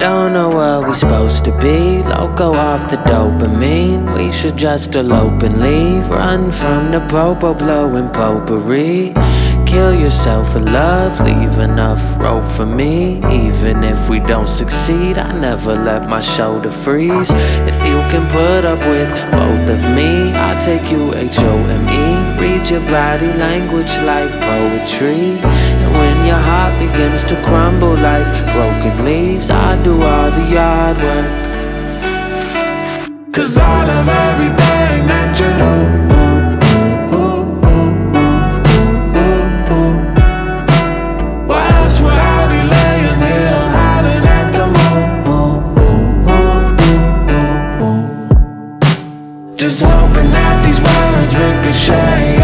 don't know what we supposed to be. Loco off the dopamine. We should just elope and leave. Run from the popo blowing potpourri. Kill yourself for love, leave enough rope for me. Even if we don't succeed, I never let my shoulder freeze. If you can put up with both of me, I'll take you H O M E. Your body language like poetry. And when your heart begins to crumble like broken leaves, I do all the yard work. Cause I love everything that you do. Why else would I be laying here hiding at the moon? Just hoping that these words ricochet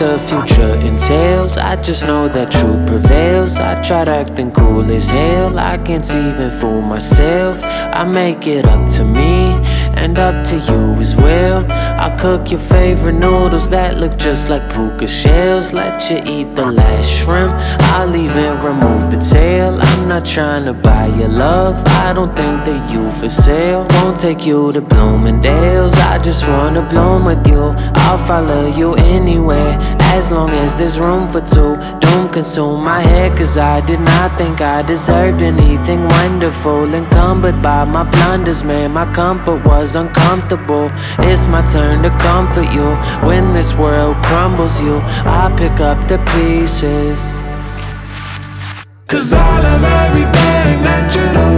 the future entails. I just know that truth prevails. I tried acting cool as hell. I can't even fool myself. I make it up to me and up to you as well. I cook your favorite noodles that look just like puka shells. Let you eat the last shrimp. I'll even remove the tail. I'm not trying to buy your love. I don't think that you for sale. Won't take you to Bloomingdale's. I just wanna bloom with you. I'll follow you anywhere as long as there's room for two. Don't consume my head, cause I did not think I deserved anything wonderful. Encumbered by my blunders, man, my comfort was is uncomfortable. It's my turn to comfort you. When this world crumbles you I pick up the pieces. Cause all of everything that you do.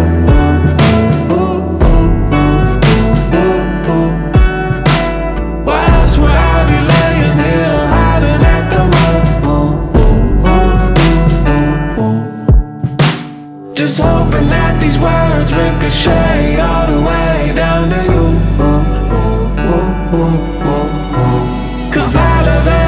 Just hoping that these words ricochet all the way. Cause all of us